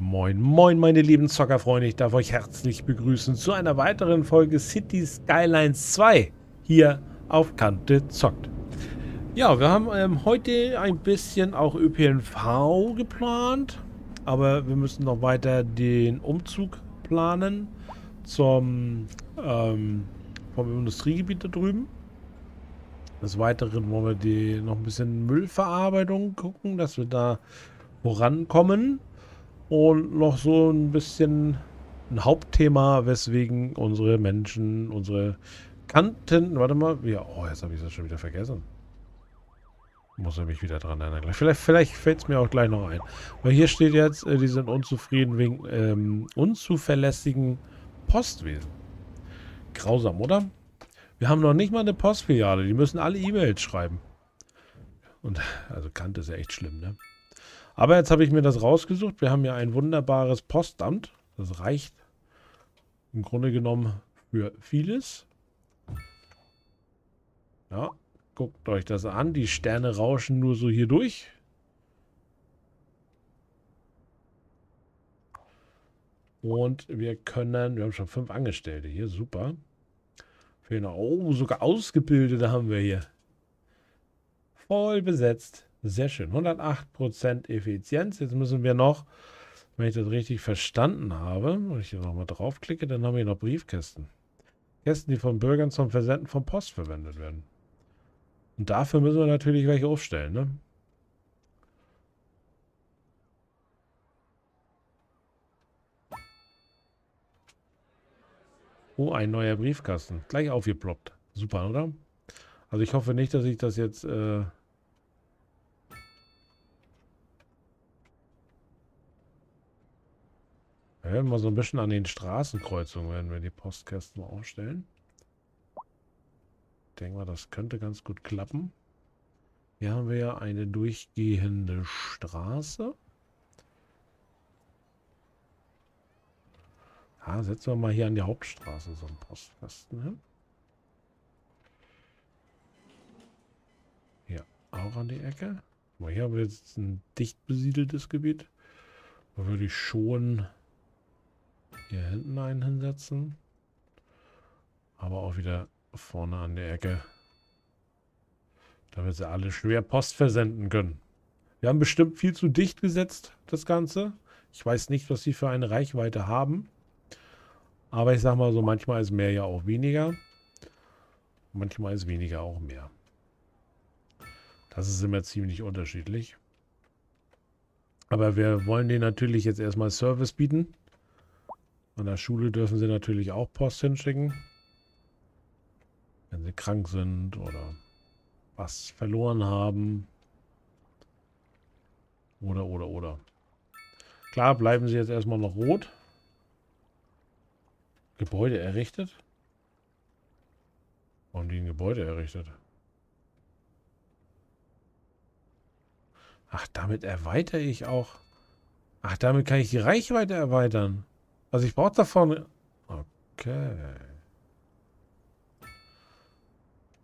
Moin, moin, meine lieben Zockerfreunde. Ich darf euch herzlich begrüßen zu einer weiteren Folge City Skylines 2 hier auf Kante Zockt. Ja, wir haben ähm, heute ein bisschen auch ÖPNV geplant, aber wir müssen noch weiter den Umzug planen zum ähm, vom Industriegebiet da drüben. Des Weiteren wollen wir die noch ein bisschen Müllverarbeitung gucken, dass wir da vorankommen. Und noch so ein bisschen ein Hauptthema, weswegen unsere Menschen, unsere Kanten, warte mal, ja, oh, jetzt habe ich das schon wieder vergessen. Muss er mich wieder dran erinnern. Vielleicht, vielleicht fällt es mir auch gleich noch ein. Weil hier steht jetzt, äh, die sind unzufrieden wegen ähm, unzuverlässigen Postwesen. Grausam, oder? Wir haben noch nicht mal eine Postfiliale. Die müssen alle E-Mails schreiben. Und also Kante ist ja echt schlimm, ne? Aber jetzt habe ich mir das rausgesucht. Wir haben ja ein wunderbares Postamt. Das reicht im Grunde genommen für vieles. Ja, guckt euch das an. Die Sterne rauschen nur so hier durch. Und wir können, wir haben schon fünf Angestellte hier, super. Fehlen oh, sogar Ausgebildete haben wir hier. Voll besetzt. Sehr schön. 108% Effizienz. Jetzt müssen wir noch, wenn ich das richtig verstanden habe, wenn ich hier nochmal draufklicke, dann haben wir hier noch Briefkästen. Kästen, die von Bürgern zum Versenden von Post verwendet werden. Und dafür müssen wir natürlich welche aufstellen, ne? Oh, ein neuer Briefkasten. Gleich aufgeploppt. Super, oder? Also ich hoffe nicht, dass ich das jetzt... Äh Ja, mal so ein bisschen an den Straßenkreuzungen werden wir die Postkästen aufstellen. Ich denke mal, das könnte ganz gut klappen. Hier haben wir ja eine durchgehende Straße. Ja, setzen wir mal hier an die Hauptstraße so einen Postkasten hin. Hier auch an die Ecke. Hier haben wir jetzt ein dicht besiedeltes Gebiet. Da würde ich schon hier hinten einen hinsetzen. Aber auch wieder vorne an der Ecke. Damit sie alle schwer Post versenden können. Wir haben bestimmt viel zu dicht gesetzt, das Ganze. Ich weiß nicht, was sie für eine Reichweite haben. Aber ich sag mal so, manchmal ist mehr ja auch weniger. Manchmal ist weniger auch mehr. Das ist immer ziemlich unterschiedlich. Aber wir wollen denen natürlich jetzt erstmal Service bieten. An der Schule dürfen sie natürlich auch Post hinschicken. Wenn sie krank sind oder was verloren haben. Oder, oder, oder. Klar, bleiben sie jetzt erstmal noch rot. Gebäude errichtet? Warum die ein Gebäude errichtet? Ach, damit erweitere ich auch. Ach, damit kann ich die Reichweite erweitern. Also ich brauche davon... Okay.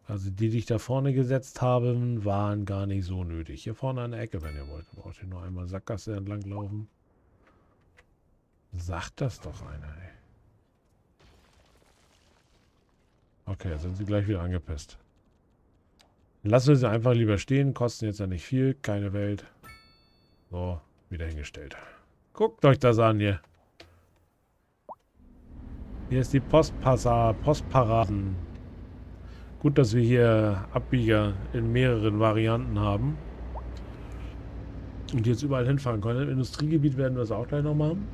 Also die, die ich da vorne gesetzt habe, waren gar nicht so nötig. Hier vorne an der Ecke, wenn ihr wollt. Braucht ihr nur einmal Sackgasse entlang laufen. Sagt das doch einer, ey. Okay, sind sie gleich wieder angepisst. Lassen wir sie einfach lieber stehen. Kosten jetzt ja nicht viel. Keine Welt. So, wieder hingestellt. Guckt euch das an hier. Hier ist die Postpassa, Postparaden. Gut, dass wir hier Abbieger in mehreren Varianten haben. Und jetzt überall hinfahren können. Im Industriegebiet werden wir es auch gleich noch machen.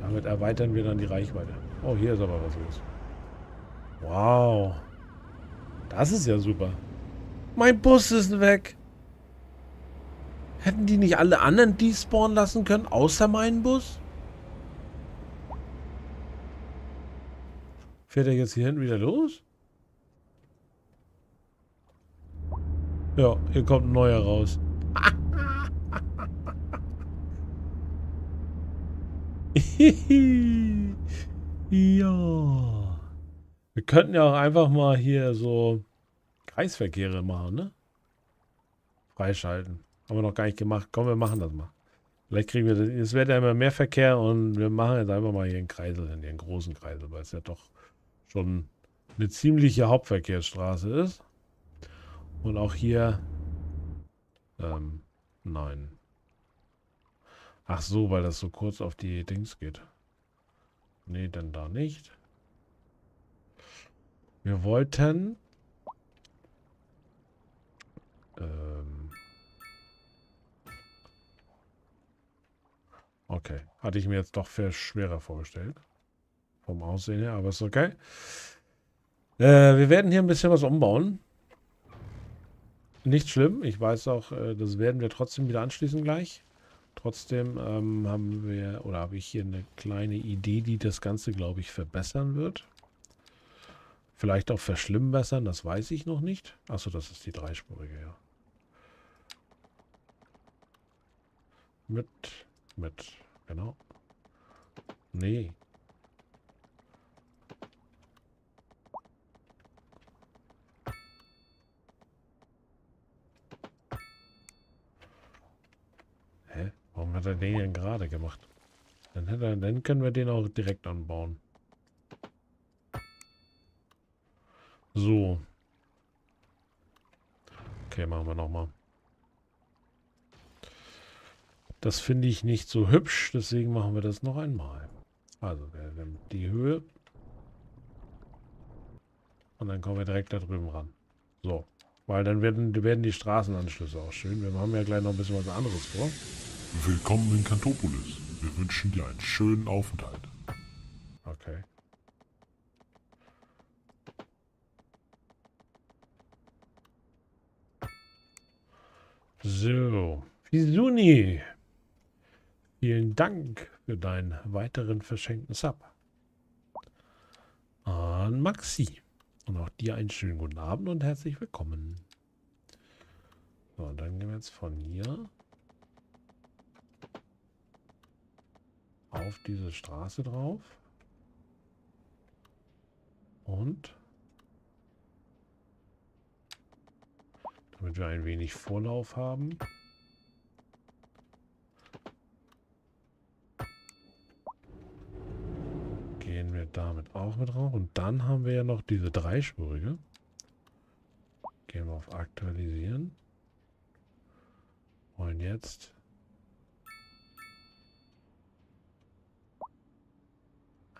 Damit erweitern wir dann die Reichweite. Oh, hier ist aber was los. Wow. Das ist ja super. Mein Bus ist weg. Hätten die nicht alle anderen despawnen lassen können, außer meinen Bus? Fährt er jetzt hier hinten wieder los? Ja, hier kommt ein neuer raus. ja. Wir könnten ja auch einfach mal hier so Kreisverkehre machen, ne? freischalten. Haben wir noch gar nicht gemacht. Komm, wir machen das mal. Vielleicht kriegen wir das. Es wird ja immer mehr Verkehr und wir machen jetzt einfach mal hier einen Kreisel, hier einen großen Kreisel, weil es ja doch schon eine ziemliche Hauptverkehrsstraße ist. Und auch hier. Ähm, nein. Ach so, weil das so kurz auf die Dings geht. Nee, dann da nicht. Wir wollten... Ähm okay. Hatte ich mir jetzt doch viel schwerer vorgestellt. Vom Aussehen her, aber ist okay. Äh, wir werden hier ein bisschen was umbauen. Nicht schlimm. Ich weiß auch, äh, das werden wir trotzdem wieder anschließen gleich. Trotzdem ähm, haben wir, oder habe ich hier eine kleine Idee, die das Ganze, glaube ich, verbessern wird. Vielleicht auch verschlimmbessern, das weiß ich noch nicht. Achso, das ist die dreispurige, ja. Mit, mit, genau. Nee. Hä? Warum hat er den denn gerade gemacht? Dann, hätte dann können wir den auch direkt anbauen. So. Okay, machen wir nochmal. Das finde ich nicht so hübsch, deswegen machen wir das noch einmal. Also, wir nehmen die Höhe. Und dann kommen wir direkt da drüben ran. So. Weil dann werden, werden die Straßenanschlüsse auch schön. Wir haben ja gleich noch ein bisschen was anderes vor. Willkommen in Kantopolis. Wir wünschen dir einen schönen Aufenthalt. Okay. So, Fisuni. Vielen Dank für deinen weiteren verschenkten Sub. An Maxi. Und auch dir einen schönen guten Abend und herzlich willkommen. So, dann gehen wir jetzt von hier auf diese Straße drauf. Und damit wir ein wenig Vorlauf haben. Wir damit auch mit drauf. Und dann haben wir ja noch diese dreispurige. Gehen wir auf Aktualisieren. Wollen jetzt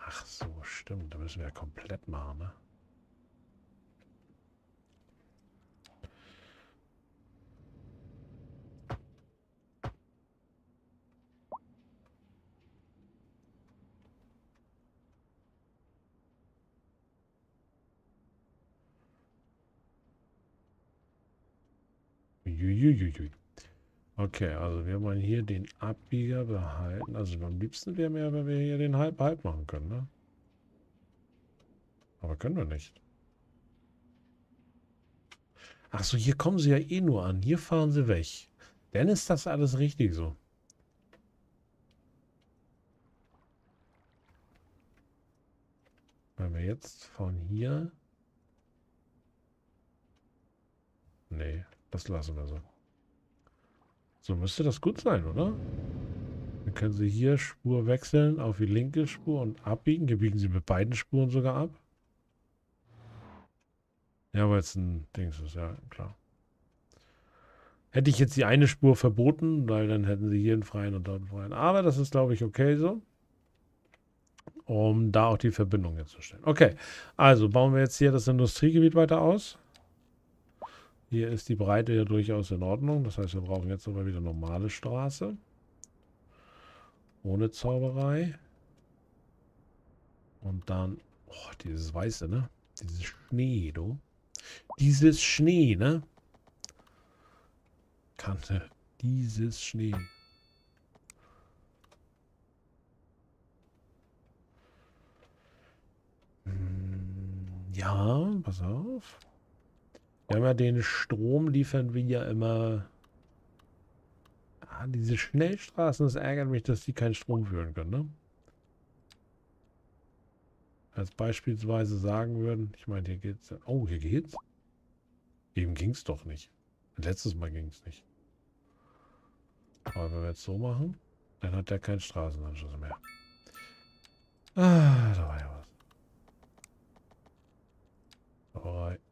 Ach so, stimmt. Da müssen wir ja komplett machen, ne? Uiuiui. Okay, also wir wollen hier den Abbieger behalten. Also am liebsten wäre mir, wenn wir hier den Halb-Halb machen können, ne? Aber können wir nicht. Ach so, hier kommen sie ja eh nur an. Hier fahren sie weg. Dann ist das alles richtig so. Wenn wir jetzt von hier... Nee, das lassen wir so. So müsste das gut sein, oder? Dann können Sie hier Spur wechseln auf die linke Spur und abbiegen. Hier biegen Sie mit beiden Spuren sogar ab. Ja, weil es ein Dings ist, ja, klar. Hätte ich jetzt die eine Spur verboten, weil dann hätten Sie hier einen freien und dort einen freien. Aber das ist, glaube ich, okay so. Um da auch die Verbindung herzustellen. Okay, also bauen wir jetzt hier das Industriegebiet weiter aus. Hier ist die Breite ja durchaus in Ordnung. Das heißt, wir brauchen jetzt aber wieder normale Straße. Ohne Zauberei. Und dann, oh, dieses Weiße, ne? Dieses Schnee, du. Dieses Schnee, ne? Kante. Dieses Schnee. Hm, ja, pass auf. Wir haben ja den Strom, liefern wir ja immer... Ah, diese Schnellstraßen, das ärgert mich, dass die keinen Strom führen können, ne? Als beispielsweise sagen würden, ich meine, hier geht's... Oh, hier geht's? Eben ging's doch nicht. Letztes Mal ging es nicht. Aber wenn wir jetzt so machen, dann hat der keinen Straßenanschluss mehr. Ah, da war ja was. Alright.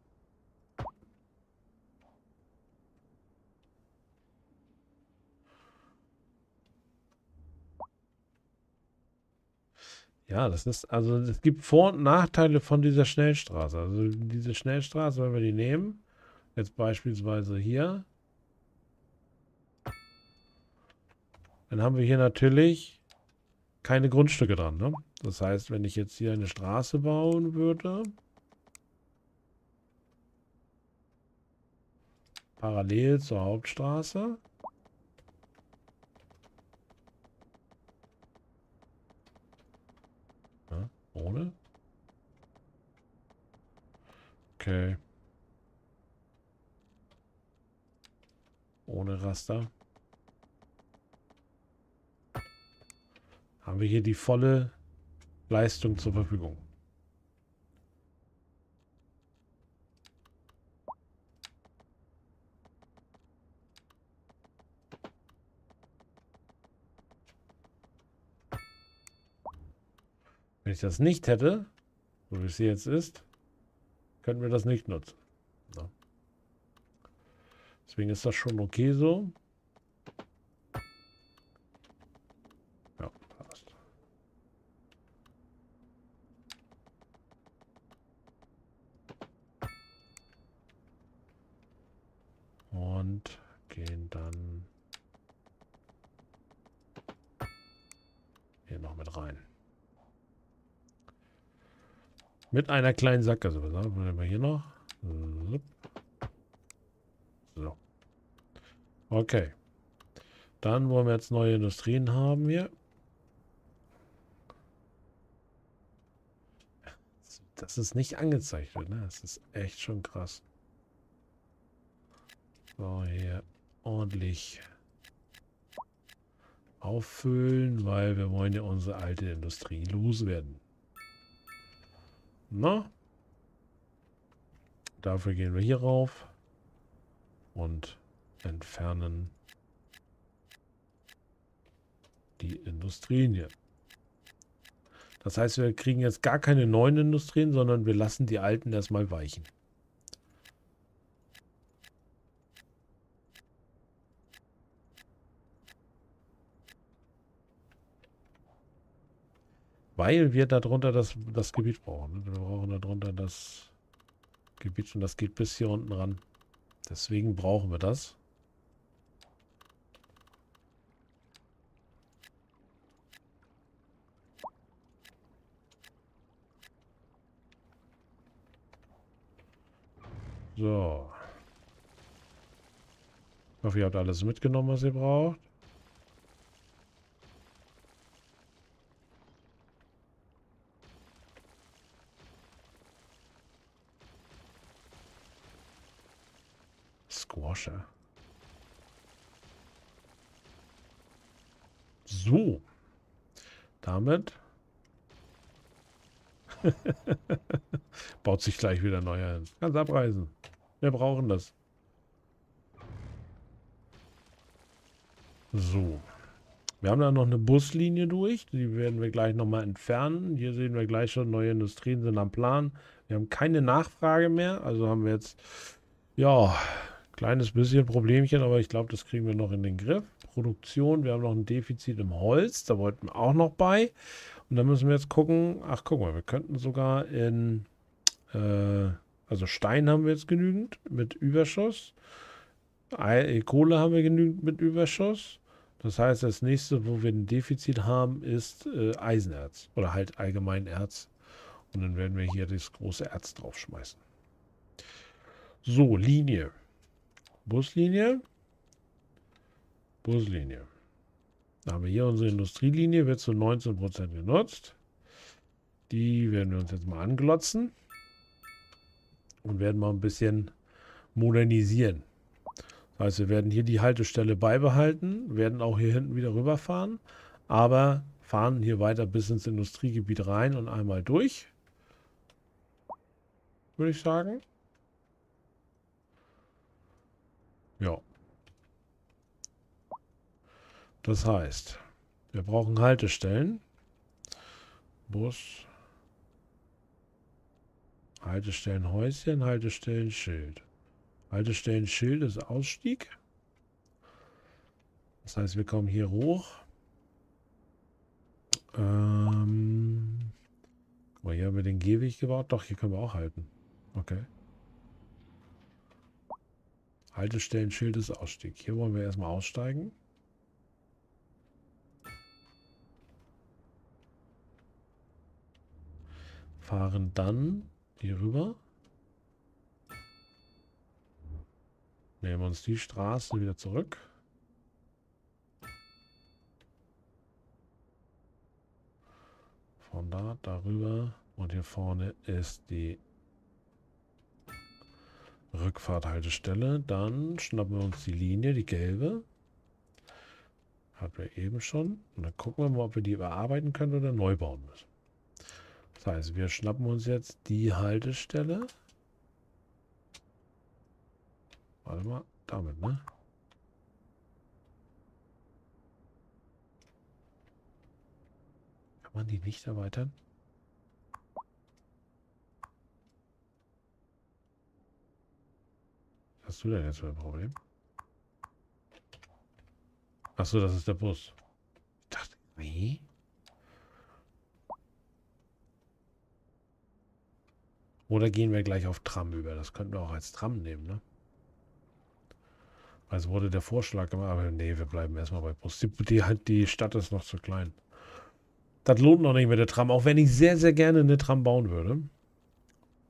Ja, das ist, also es gibt Vor- und Nachteile von dieser Schnellstraße. Also diese Schnellstraße, wenn wir die nehmen, jetzt beispielsweise hier, dann haben wir hier natürlich keine Grundstücke dran. Ne? Das heißt, wenn ich jetzt hier eine Straße bauen würde, parallel zur Hauptstraße, Ohne? Okay. Ohne Raster. Haben wir hier die volle Leistung zur Verfügung. Wenn ich das nicht hätte, so wie es hier jetzt ist, könnten wir das nicht nutzen. Deswegen ist das schon okay so. Ja, passt. Und gehen dann hier noch mit rein. Mit einer kleinen Sackgasse. Was haben wir hier noch? So. Okay. Dann wollen wir jetzt neue Industrien haben hier. Das ist nicht angezeichnet, ne? Das ist echt schon krass. So, hier ordentlich auffüllen, weil wir wollen ja unsere alte Industrie loswerden. Na? Dafür gehen wir hier rauf und entfernen die Industrien hier. Das heißt, wir kriegen jetzt gar keine neuen Industrien, sondern wir lassen die alten erstmal weichen. Weil wir darunter das, das Gebiet brauchen. Ne? Wir brauchen darunter das Gebiet und das geht bis hier unten ran. Deswegen brauchen wir das. So. Ich hoffe, ihr habt alles mitgenommen, was ihr braucht. Squasher. So. Damit baut sich gleich wieder neuer hin. Kannst abreisen. Wir brauchen das. So. Wir haben da noch eine Buslinie durch. Die werden wir gleich nochmal entfernen. Hier sehen wir gleich schon, neue Industrien sind am Plan. Wir haben keine Nachfrage mehr. Also haben wir jetzt, ja, Kleines bisschen Problemchen, aber ich glaube, das kriegen wir noch in den Griff. Produktion, wir haben noch ein Defizit im Holz, da wollten wir auch noch bei. Und dann müssen wir jetzt gucken, ach guck mal, wir könnten sogar in, äh, also Stein haben wir jetzt genügend mit Überschuss. Äh, Kohle haben wir genügend mit Überschuss. Das heißt, das nächste, wo wir ein Defizit haben, ist äh, Eisenerz oder halt allgemein Erz. Und dann werden wir hier das große Erz draufschmeißen. So, Linie. Buslinie. Buslinie. Da haben wir hier unsere Industrielinie, wird zu 19% genutzt. Die werden wir uns jetzt mal anglotzen. Und werden mal ein bisschen modernisieren. Das heißt, wir werden hier die Haltestelle beibehalten, werden auch hier hinten wieder rüberfahren, aber fahren hier weiter bis ins Industriegebiet rein und einmal durch. Würde ich sagen. Ja. Das heißt, wir brauchen Haltestellen. Bus. Haltestellen Häuschen, Haltestellen Schild. Haltestellen Schild ist Ausstieg. Das heißt, wir kommen hier hoch. Ähm, mal, hier haben wir den Gehweg gebaut. Doch, hier können wir auch halten. Okay. Haltestellen Schild ist Ausstieg. Hier wollen wir erstmal aussteigen. Fahren dann hier rüber. Nehmen uns die Straße wieder zurück. Von da, darüber. Und hier vorne ist die Rückfahrthaltestelle. Dann schnappen wir uns die Linie, die gelbe. Hatten wir eben schon. Und dann gucken wir mal, ob wir die überarbeiten können oder neu bauen müssen. Das heißt, wir schnappen uns jetzt die Haltestelle. Warte mal, damit, ne? Kann man die nicht erweitern? Hast du denn jetzt für ein Problem? Achso, das ist der Bus. Ich dachte, wie? Oder gehen wir gleich auf Tram über? Das könnten wir auch als Tram nehmen, ne? Also wurde der Vorschlag gemacht, aber nee, wir bleiben erstmal bei Bus. Die, die, die Stadt ist noch zu klein. Das lohnt noch nicht mit der Tram, auch wenn ich sehr, sehr gerne eine Tram bauen würde.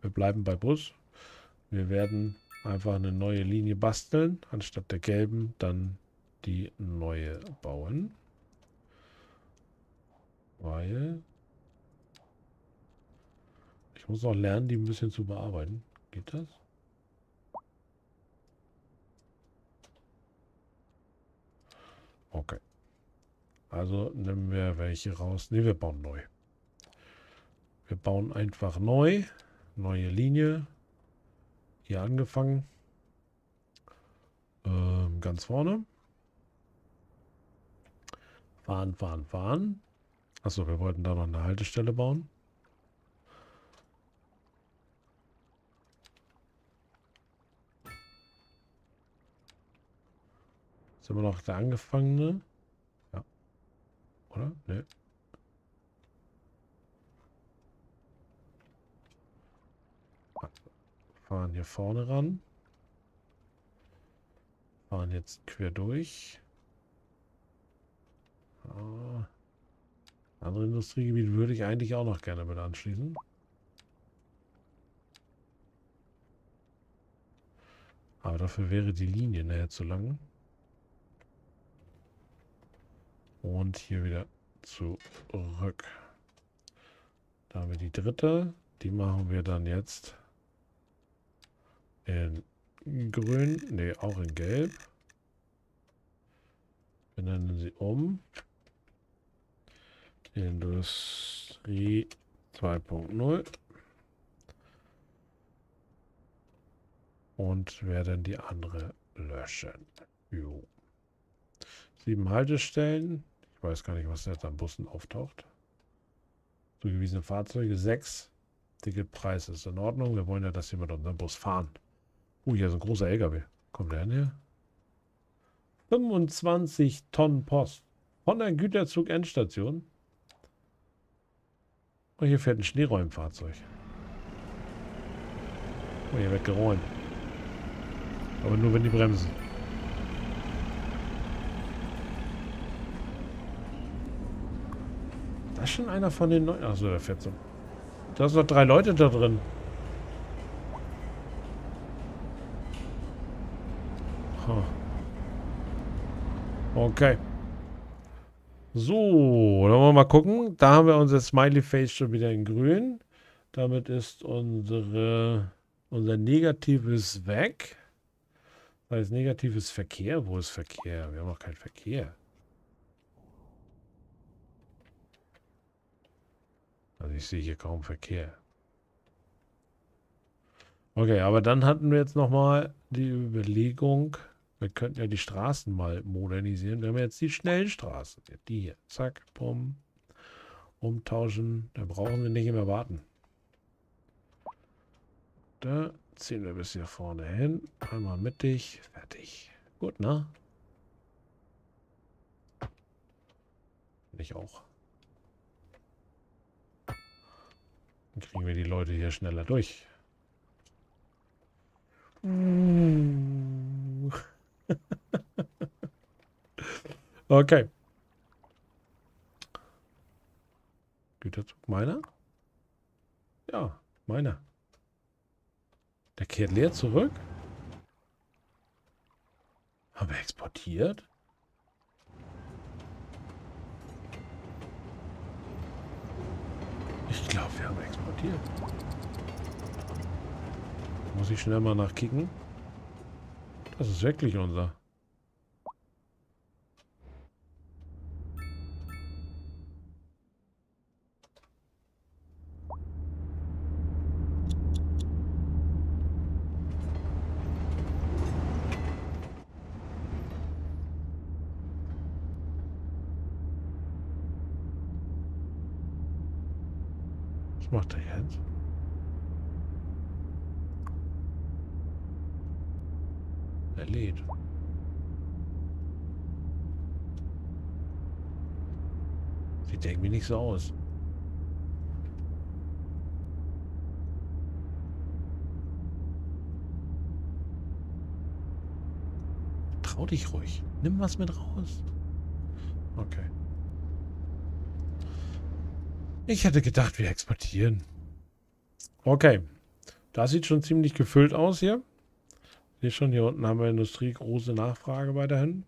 Wir bleiben bei Bus. Wir werden einfach eine neue Linie basteln, anstatt der gelben dann die neue bauen. Weil ich muss noch lernen, die ein bisschen zu bearbeiten. Geht das? Okay. Also nehmen wir welche raus. Ne, wir bauen neu. Wir bauen einfach neu. Neue Linie. Hier angefangen. Ähm, ganz vorne. Fahren, fahren, fahren. Achso, wir wollten da noch eine Haltestelle bauen. Ist immer noch der Angefangene. Ja. Oder? Ne. Fahren hier vorne ran. Fahren jetzt quer durch. Ah. Andere Industriegebiet würde ich eigentlich auch noch gerne mit anschließen. Aber dafür wäre die Linie näher zu lang. Und hier wieder zurück. Da haben wir die dritte. Die machen wir dann jetzt in grün. Ne, auch in gelb. Wir nennen sie um. Industrie 2.0. Und werden die andere löschen. Jo. Sieben Haltestellen weiß gar nicht, was jetzt an Bussen auftaucht. Zugewiesene Fahrzeuge 6. Ticketpreis ist in Ordnung. Wir wollen ja, dass jemand unseren Bus fahren. Uh, hier ist ein großer LKW. Kommt der her? 25 Tonnen Post. Von der Güterzug Endstation. Und hier fährt ein Schneeräumfahrzeug. Oh, hier wird geräumt. Aber nur wenn die bremsen. ist schon einer von den neuen. Achso, der fährt so. Da sind noch drei Leute da drin. Okay. So, dann wollen wir mal gucken. Da haben wir unser Smiley Face schon wieder in grün. Damit ist unsere, unser Negatives weg. Das heißt, negatives Verkehr. Wo ist Verkehr? Wir haben auch keinen Verkehr. Also ich sehe hier kaum Verkehr. Okay, aber dann hatten wir jetzt nochmal die Überlegung, Wir könnten ja die Straßen mal modernisieren. Wir haben jetzt die schnellen Straßen. Die hier. Zack, bumm. Umtauschen. Da brauchen wir nicht mehr warten. Da ziehen wir bis hier vorne hin. Einmal mittig. Fertig. Gut, ne? Nicht auch. Dann kriegen wir die Leute hier schneller durch. okay. Güterzug meiner? Ja, meiner. Der kehrt leer zurück? Haben wir exportiert? Ich glaube, wir haben exportiert. Muss ich schnell mal nachkicken? Das ist wirklich unser. Was macht er jetzt? Lädt. Sieht irgendwie nicht so aus. Trau dich ruhig. Nimm was mit raus. Okay. Ich hätte gedacht, wir exportieren. Okay. Das sieht schon ziemlich gefüllt aus hier. Sehe schon, hier unten haben wir Industrie große Nachfrage weiterhin.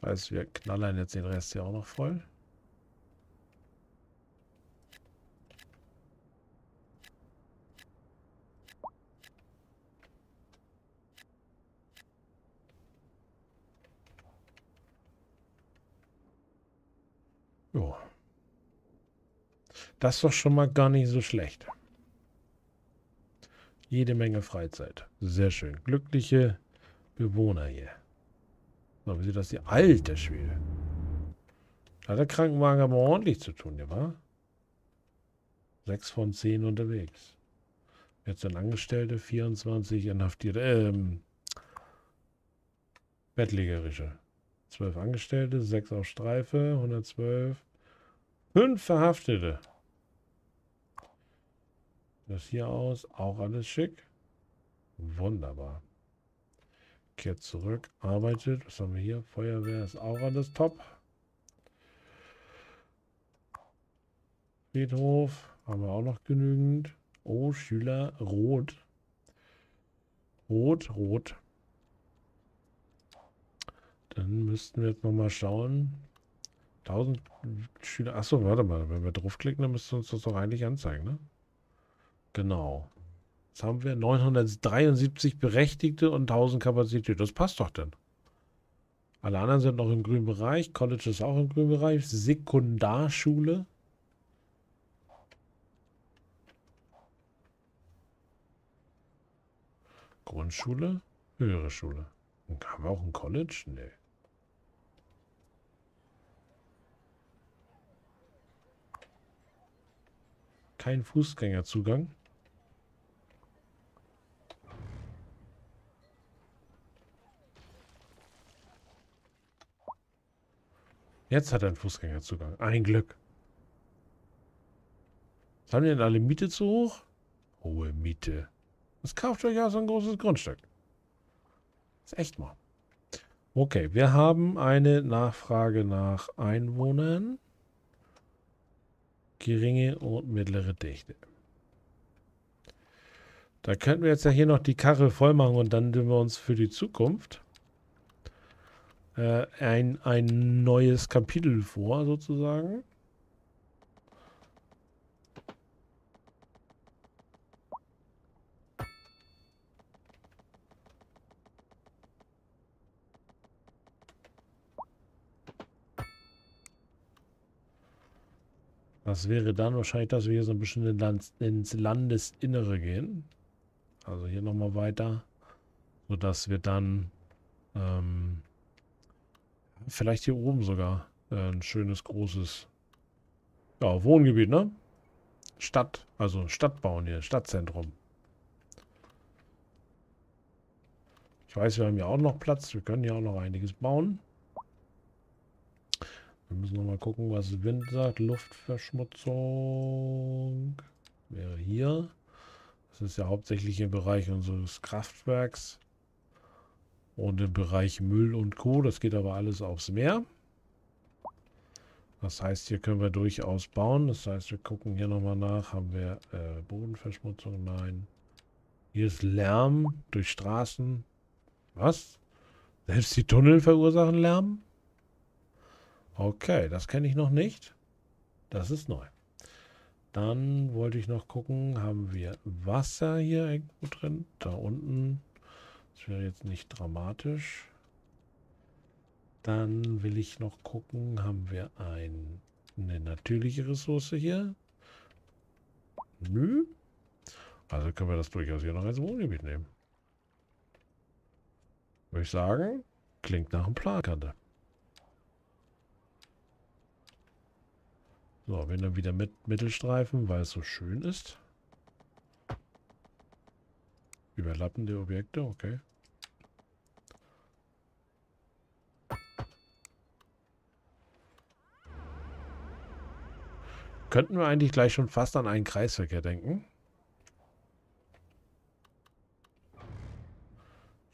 Das heißt, wir knallern jetzt den Rest hier auch noch voll. Das ist doch schon mal gar nicht so schlecht. Jede Menge Freizeit. Sehr schön. Glückliche Bewohner hier. So, wie sieht das hier? Alter Schwede. Hat der Krankenwagen aber ordentlich zu tun, ja wa? Sechs von zehn unterwegs. Jetzt sind Angestellte, 24 inhaftierte, ähm, Bettlägerische. 12 Angestellte, 6 auf Streife, 112. 5 Verhaftete. Das hier aus, auch alles schick. Wunderbar. Kehrt zurück, arbeitet. Was haben wir hier? Feuerwehr ist auch alles top. Friedhof haben wir auch noch genügend. Oh, Schüler, rot. Rot, rot. Dann müssten wir jetzt nochmal schauen. 1000 Schüler. Achso, warte mal. Wenn wir draufklicken, dann müsste uns das doch eigentlich anzeigen, ne? Genau. Jetzt haben wir 973 Berechtigte und 1000 Kapazität. Das passt doch denn. Alle anderen sind noch im grünen Bereich. College ist auch im grünen Bereich. Sekundarschule. Grundschule. Höhere Schule. Haben wir auch ein College? Nee. Kein Fußgängerzugang. Jetzt hat er einen Fußgängerzugang. Ein Glück. Sind denn alle Miete zu hoch? Hohe Miete. Das kauft euch ja so ein großes Grundstück. Das ist echt mal. Okay, wir haben eine Nachfrage nach Einwohnern geringe und mittlere Dichte. Da könnten wir jetzt ja hier noch die Karre voll machen und dann nehmen wir uns für die Zukunft äh, ein, ein neues Kapitel vor, sozusagen. Das wäre dann wahrscheinlich, dass wir hier so ein bisschen ins Landesinnere gehen. Also hier nochmal weiter. Sodass wir dann ähm, vielleicht hier oben sogar äh, ein schönes, großes ja, Wohngebiet, ne? Stadt, also Stadt bauen hier, Stadtzentrum. Ich weiß, wir haben ja auch noch Platz. Wir können ja auch noch einiges bauen. Wir müssen noch mal gucken, was Wind sagt. Luftverschmutzung wäre hier. Das ist ja hauptsächlich im Bereich unseres Kraftwerks und im Bereich Müll und Co. Das geht aber alles aufs Meer. Das heißt, hier können wir durchaus bauen. Das heißt, wir gucken hier nochmal nach. Haben wir äh, Bodenverschmutzung? Nein. Hier ist Lärm durch Straßen. Was? Selbst die Tunnel verursachen Lärm? Okay, das kenne ich noch nicht. Das ist neu. Dann wollte ich noch gucken, haben wir Wasser hier irgendwo drin? Da unten. Das wäre jetzt nicht dramatisch. Dann will ich noch gucken, haben wir ein, eine natürliche Ressource hier? Nö. Also können wir das durchaus hier noch als Wohngebiet nehmen. Würde ich sagen, klingt nach einem Plankante. So, wenn dann wieder mit Mittelstreifen, weil es so schön ist. Überlappende Objekte, okay. Könnten wir eigentlich gleich schon fast an einen Kreisverkehr denken?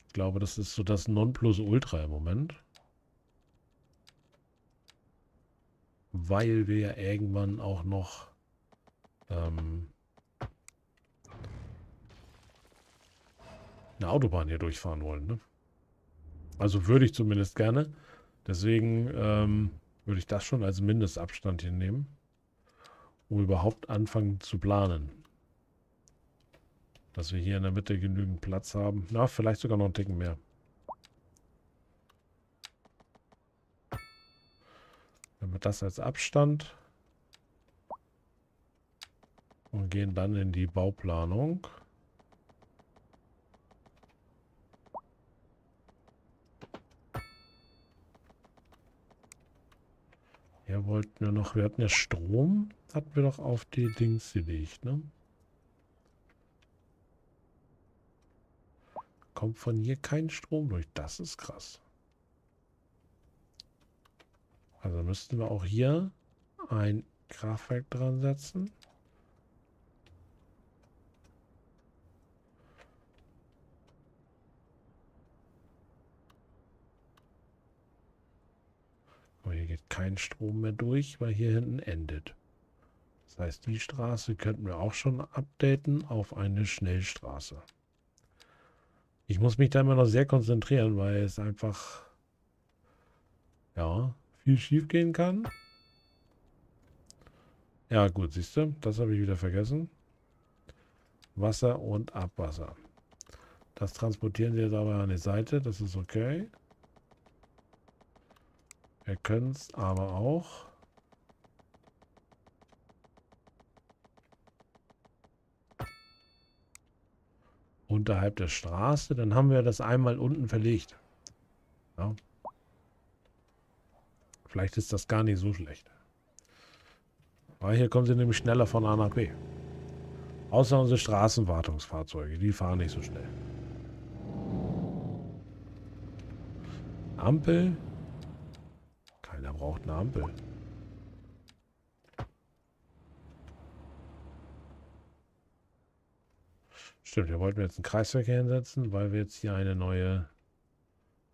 Ich glaube, das ist so das Nonplusultra im Moment. Weil wir ja irgendwann auch noch ähm, eine Autobahn hier durchfahren wollen. Ne? Also würde ich zumindest gerne. Deswegen ähm, würde ich das schon als Mindestabstand hier nehmen um überhaupt anfangen zu planen. Dass wir hier in der Mitte genügend Platz haben. Na, vielleicht sogar noch einen Ticken mehr. Nehmen wir das als Abstand. Und gehen dann in die Bauplanung. Hier wollten wir noch, wir hatten ja Strom, hatten wir doch auf die Dings gelegt, ne? Kommt von hier kein Strom durch. Das ist krass. Also müssten wir auch hier ein Kraftwerk dran setzen. Aber hier geht kein Strom mehr durch, weil hier hinten endet. Das heißt, die Straße könnten wir auch schon updaten auf eine Schnellstraße. Ich muss mich da immer noch sehr konzentrieren, weil es einfach ja, viel schief gehen kann. Ja gut, siehst du, das habe ich wieder vergessen. Wasser und Abwasser. Das transportieren wir jetzt aber an die Seite, das ist okay. Wir können es aber auch unterhalb der Straße. Dann haben wir das einmal unten verlegt. Ja. Vielleicht ist das gar nicht so schlecht. Weil hier kommen sie nämlich schneller von A nach B. Außer unsere Straßenwartungsfahrzeuge. Die fahren nicht so schnell. Ampel braucht eine Ampel. Stimmt, wir wollten jetzt einen Kreisverkehr hinsetzen, weil wir jetzt hier eine neue,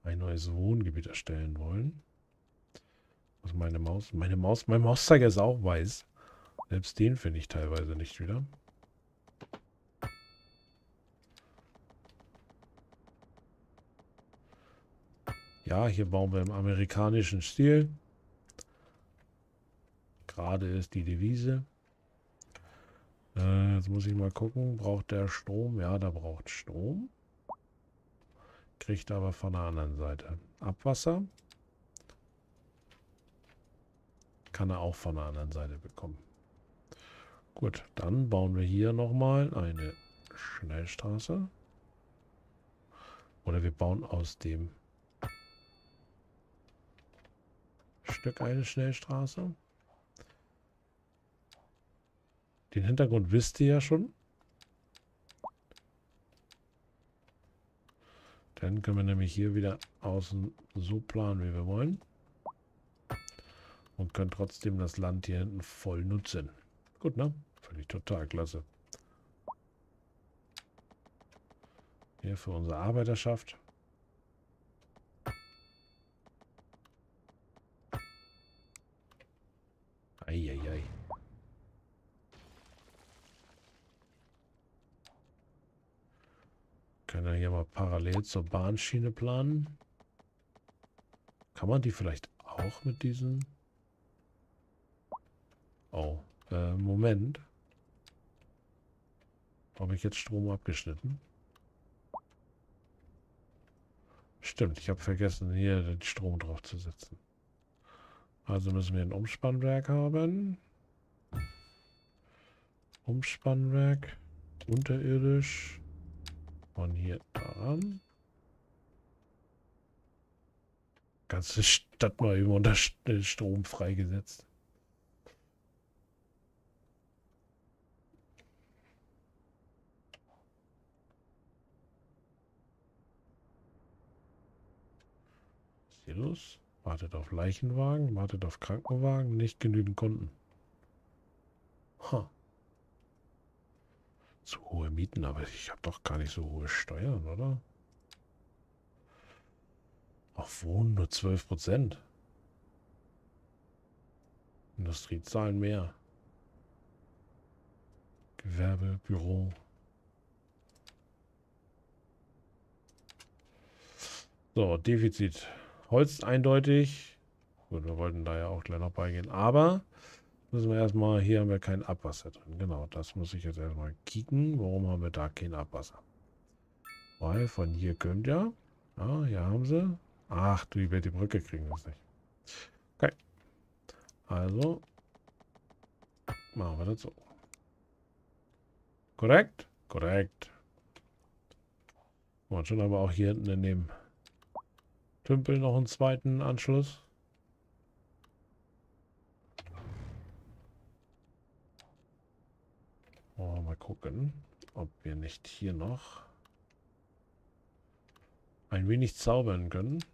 ein neues Wohngebiet erstellen wollen. Was meine Maus, meine Maus, mein Mauszeiger ist auch weiß. Selbst den finde ich teilweise nicht wieder. Ja, hier bauen wir im amerikanischen Stil. Gerade ist die Devise. Äh, jetzt muss ich mal gucken. Braucht der Strom? Ja, da braucht Strom. Kriegt aber von der anderen Seite Abwasser. Kann er auch von der anderen Seite bekommen. Gut, dann bauen wir hier nochmal eine Schnellstraße. Oder wir bauen aus dem Stück eine Schnellstraße. Den Hintergrund wisst ihr ja schon. Dann können wir nämlich hier wieder außen so planen, wie wir wollen. Und können trotzdem das Land hier hinten voll nutzen. Gut, ne? Finde ich total klasse. Hier für unsere Arbeiterschaft. Eieiei. Können wir hier mal parallel zur Bahnschiene planen. Kann man die vielleicht auch mit diesen... Oh, äh, Moment. Habe ich jetzt Strom abgeschnitten? Stimmt, ich habe vergessen, hier den Strom drauf zu setzen. Also müssen wir ein Umspannwerk haben. Umspannwerk. Unterirdisch. Von hier daran. Ganze Stadt mal eben unter Strom freigesetzt. Was ist hier los? Wartet auf Leichenwagen, wartet auf Krankenwagen, nicht genügend Kunden. Ha. Zu hohe Mieten, aber ich habe doch gar nicht so hohe Steuern, oder? Auf Wohnen nur 12 Prozent. Industrie zahlen mehr. Gewerbe, Büro. So, Defizit. Holz eindeutig. Gut, wir wollten da ja auch gleich noch beigehen. Aber müssen wir erstmal, hier haben wir kein Abwasser drin. Genau, das muss ich jetzt erstmal kicken. Warum haben wir da kein Abwasser? Weil von hier ihr. Ja, hier haben sie. Ach, du, über die Brücke kriegen wir nicht. Okay. Also. Machen wir das so. Korrekt? Korrekt. Und schon aber auch hier hinten in dem Tümpel noch einen zweiten Anschluss. Oh, mal gucken, ob wir nicht hier noch ein wenig zaubern können.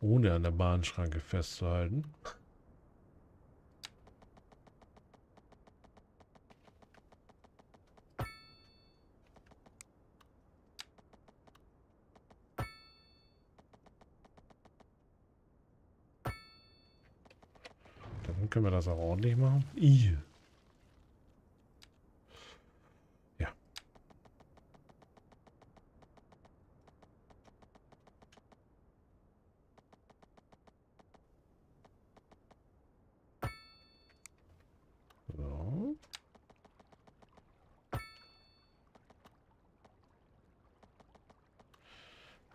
Ohne an der Bahnschranke festzuhalten. Können wir das auch ordentlich machen. I.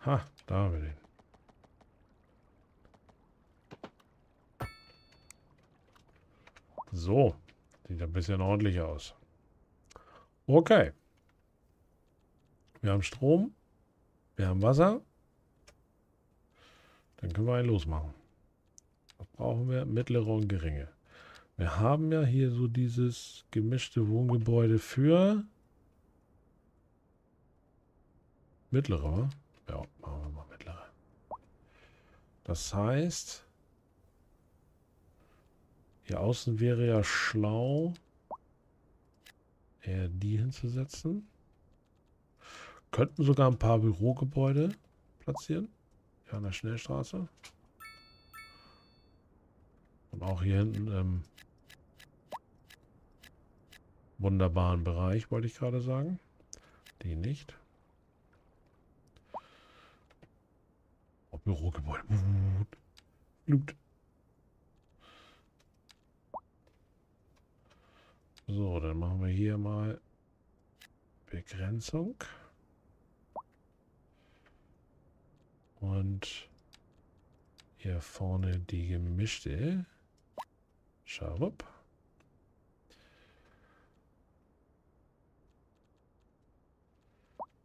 Ha, da haben wir den. So. Sieht ein bisschen ordentlicher aus. Okay. Wir haben Strom. Wir haben Wasser. Dann können wir einen losmachen. Was brauchen wir? Mittlere und geringe. Wir haben ja hier so dieses gemischte Wohngebäude für mittlere. Ja, machen wir mal mittlere. Das heißt, hier außen wäre ja schlau, eher die hinzusetzen. Könnten sogar ein paar Bürogebäude platzieren. Ja, an der Schnellstraße. Und auch hier hinten im wunderbaren Bereich, wollte ich gerade sagen. Die nicht. Bürogebäude. Blut. So, dann machen wir hier mal Begrenzung. Und Hier vorne die gemischte. Scharup.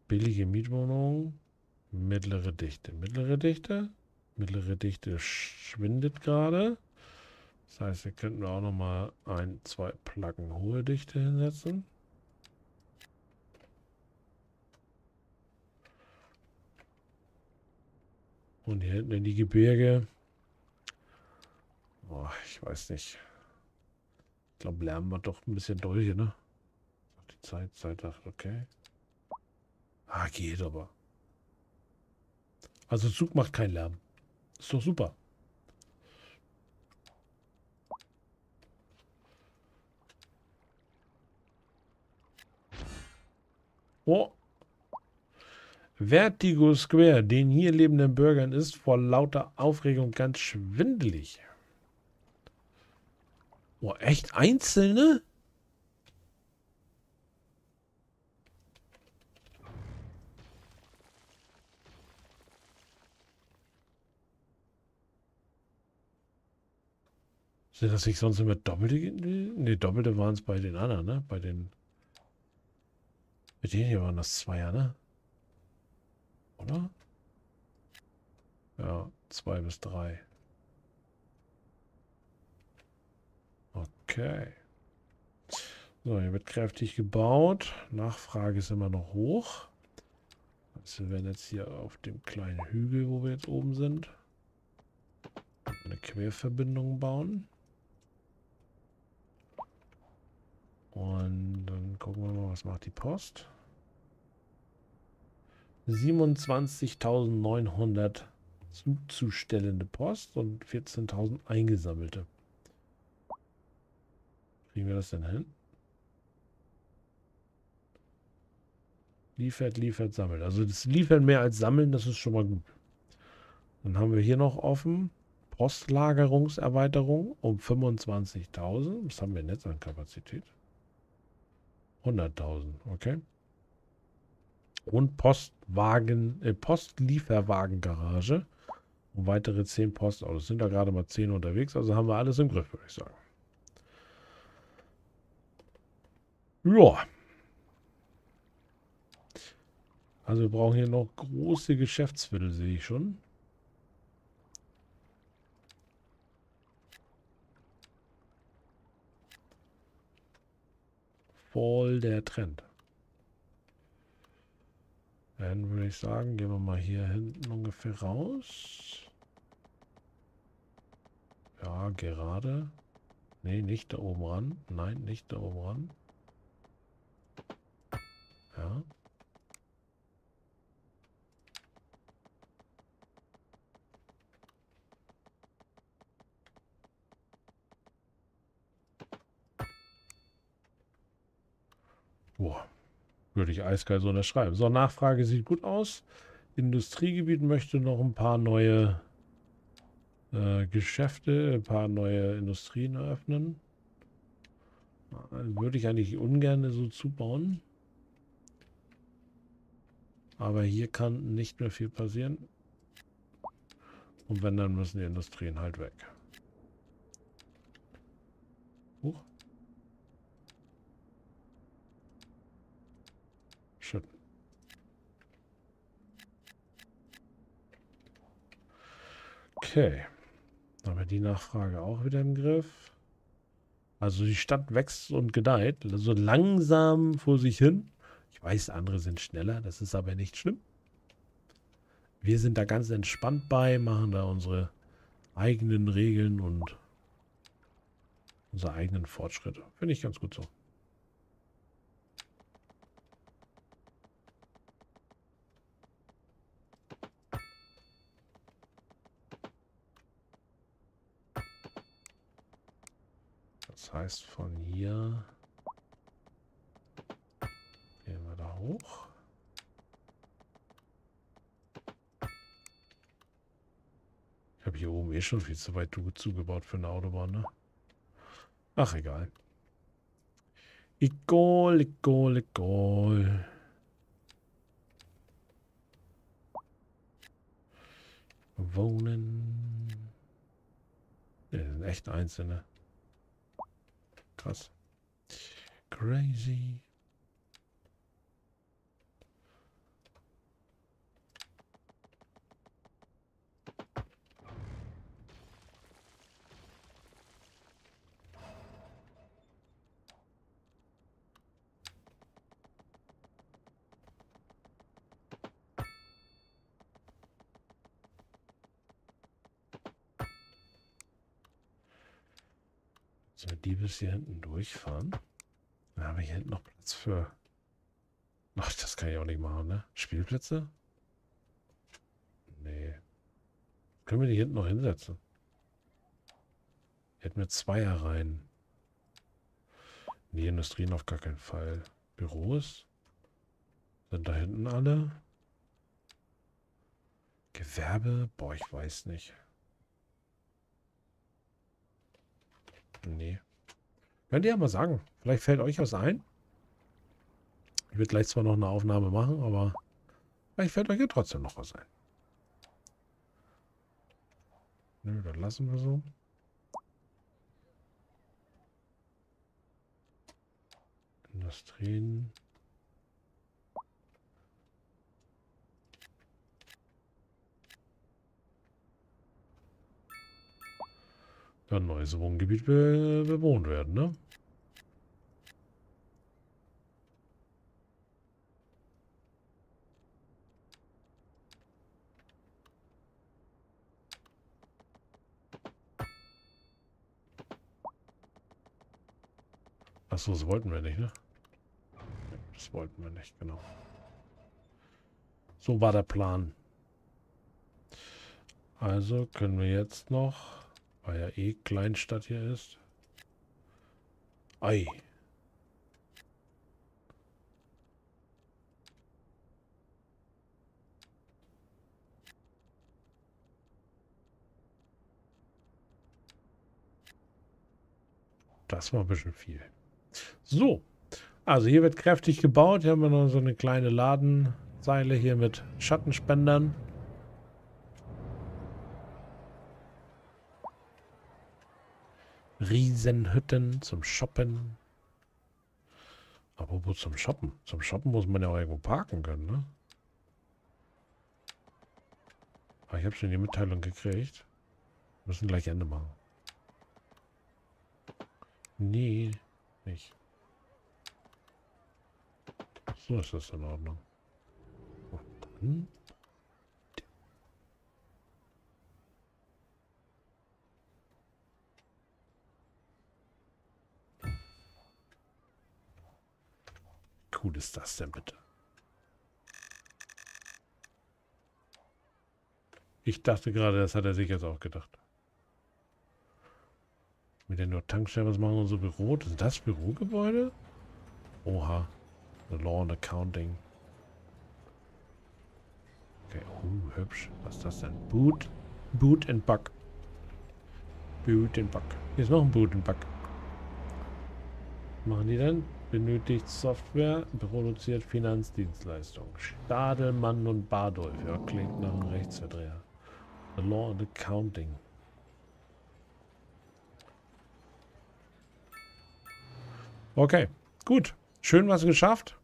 Billige Mietwohnung. Mittlere Dichte. Mittlere Dichte. Mittlere Dichte schwindet gerade. Das heißt, wir könnten auch noch mal ein, zwei Placken hohe Dichte hinsetzen. Und hier hinten in die Gebirge. Boah, ich weiß nicht. Ich glaube, Lärm war doch ein bisschen doll hier, ne? Die Zeit, Zeit, okay. Ah, geht aber. Also Zug macht keinen Lärm. Ist doch super. Oh. Vertigo Square, den hier lebenden Bürgern ist vor lauter Aufregung ganz schwindelig. Oh, echt einzelne? Sind das nicht sonst immer doppelte? Ne, doppelte waren es bei den anderen, ne? Bei den... Mit denen hier waren das Zweier, ne? Oder? Ja, zwei bis drei. Okay. So, hier wird kräftig gebaut. Nachfrage ist immer noch hoch. Also wir werden jetzt hier auf dem kleinen Hügel, wo wir jetzt oben sind, eine Querverbindung bauen. Und gucken wir mal, was macht die Post. 27.900 zustellende Post und 14.000 eingesammelte. Kriegen wir das denn hin? Liefert, liefert, sammelt. Also das Liefern mehr als Sammeln, das ist schon mal gut. Dann haben wir hier noch offen Postlagerungserweiterung um 25.000. Was haben wir jetzt an Kapazität? 100.000, okay. Und Postwagen, äh, Postlieferwagengarage. Und weitere 10 Postautos. Sind da gerade mal 10 unterwegs, also haben wir alles im Griff, würde ich sagen. Ja. Also wir brauchen hier noch große Geschäftsviertel, sehe ich schon. Voll der Trend. Dann würde ich sagen, gehen wir mal hier hinten ungefähr raus. Ja, gerade. Nee, nicht da oben ran. Nein, nicht da oben ran. Ja. Boah, würde ich eiskalt so unterschreiben. So, Nachfrage sieht gut aus. Industriegebiet möchte noch ein paar neue äh, Geschäfte, ein paar neue Industrien eröffnen. Würde ich eigentlich ungern so zubauen. Aber hier kann nicht mehr viel passieren. Und wenn, dann müssen die Industrien halt weg. Huch. Okay. Haben wir die Nachfrage auch wieder im Griff. Also die Stadt wächst und gedeiht. Also langsam vor sich hin. Ich weiß, andere sind schneller. Das ist aber nicht schlimm. Wir sind da ganz entspannt bei, machen da unsere eigenen Regeln und unsere eigenen Fortschritte. Finde ich ganz gut so. Das heißt, von hier gehen wir da hoch. Ich habe hier oben eh schon viel zu weit zugebaut für eine Autobahn, ne? Ach, egal. Egal, egal, egal. Wohnen. echt einzelne. Krass. Crazy. Bis hier hinten durchfahren. Dann haben wir hier hinten noch Platz für... Ach, das kann ich auch nicht machen, ne? Spielplätze? Nee. Können wir die hinten noch hinsetzen? Hätten wir Zweier rein. Die Industrien auf gar keinen Fall. Büros? Sind da hinten alle? Gewerbe? Boah, ich weiß nicht. Nee. Könnt ihr ja mal sagen. Vielleicht fällt euch was ein. Ich würde gleich zwar noch eine Aufnahme machen, aber vielleicht fällt euch ja trotzdem noch was ein. Nö, dann lassen wir so. Industrien. Ja, neues Wohngebiet be bewohnt werden, ne? Achso, das wollten wir nicht, ne? Das wollten wir nicht, genau. So war der Plan. Also können wir jetzt noch weil ja eh Kleinstadt hier ist. Ei. Das war ein bisschen viel. So. Also hier wird kräftig gebaut. Hier haben wir noch so eine kleine Ladenseile hier mit Schattenspendern. Riesenhütten zum Shoppen. Apropos zum Shoppen. Zum Shoppen muss man ja auch irgendwo parken können, ne? Ah, ich habe schon die Mitteilung gekriegt. Wir müssen gleich Ende machen. Nee, nicht. So ist das in Ordnung. Und dann cool ist das denn bitte? Ich dachte gerade, das hat er sich jetzt auch gedacht. Mit der nur Tankstelle, was machen unsere Büro? Das ist das Bürogebäude? Oha. The Law and Accounting. Okay, oh, hübsch. Was ist das denn? Boot. Boot and Bug. Boot and Bug. Hier ist noch ein Boot and Bug. Was machen die denn? Benötigt Software, produziert Finanzdienstleistung. Stadelmann und Bardolf. Ja, klingt nach einem Rechtsverdreher. The Law and Accounting. Okay, gut. Schön was geschafft.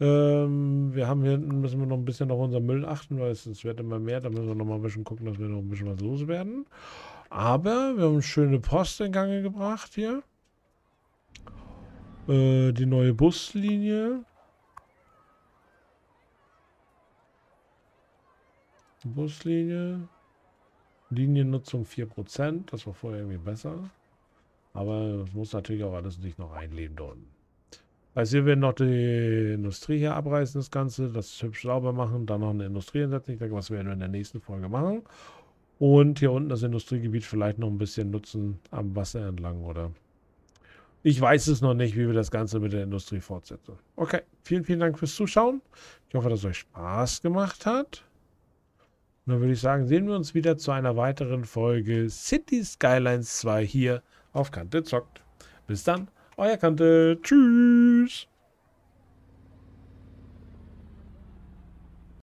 Ähm, wir haben hier hinten, müssen wir noch ein bisschen auf unseren Müll achten, weil es, es wird immer mehr. Da müssen wir noch mal ein bisschen gucken, dass wir noch ein bisschen was loswerden. Aber wir haben schöne Post in Gang gebracht hier. Äh, die neue Buslinie. Buslinie. Liniennutzung 4%. Das war vorher irgendwie besser. Aber es muss natürlich auch alles sich noch einleben dort. Also hier werden noch die Industrie hier abreißen, das Ganze, das hübsch sauber machen, dann noch eine Industrie hinsetzen. Ich denke, was werden wir in der nächsten Folge machen. Und hier unten das Industriegebiet vielleicht noch ein bisschen nutzen am Wasser entlang oder ich weiß es noch nicht, wie wir das Ganze mit der Industrie fortsetzen. Okay, vielen, vielen Dank fürs Zuschauen. Ich hoffe, dass es euch Spaß gemacht hat. Und dann würde ich sagen, sehen wir uns wieder zu einer weiteren Folge City Skylines 2 hier auf Kante zockt. Bis dann, euer Kante. Tschüss.